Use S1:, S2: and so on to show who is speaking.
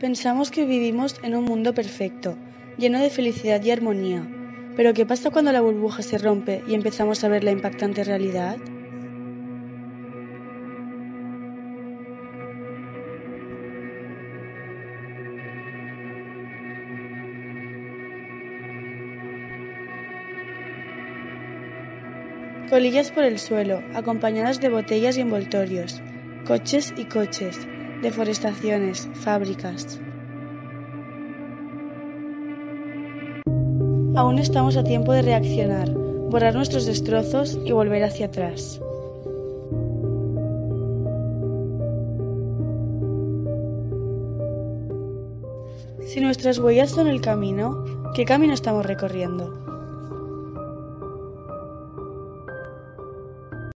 S1: Pensamos que vivimos en un mundo perfecto, lleno de felicidad y armonía. Pero ¿qué pasa cuando la burbuja se rompe y empezamos a ver la impactante realidad? Colillas por el suelo, acompañadas de botellas y envoltorios, coches y coches, deforestaciones, fábricas. Aún estamos a tiempo de reaccionar, borrar nuestros destrozos y volver hacia atrás. Si nuestras huellas son el camino, ¿qué camino estamos recorriendo?